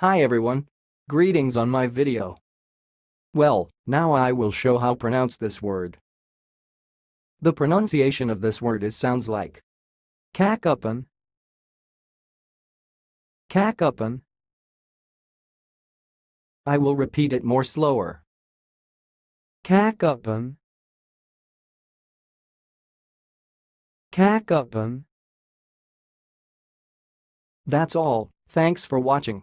Hi everyone. Greetings on my video. Well, now I will show how pronounce this word. The pronunciation of this word is sounds like Cacapon Cacapon I will repeat it more slower. Cacapon Cacapon That's all, thanks for watching.